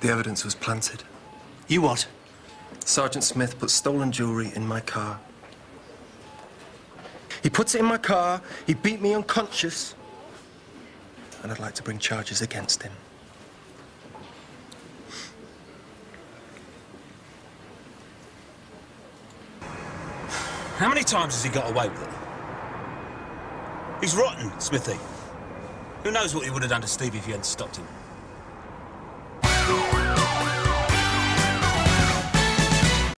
The evidence was planted. You what? Sergeant Smith put stolen jewelry in my car. He puts it in my car, he beat me unconscious, and I'd like to bring charges against him. How many times has he got away with it? He's rotten, Smithy. Who knows what he would have done to Steve if you hadn't stopped him?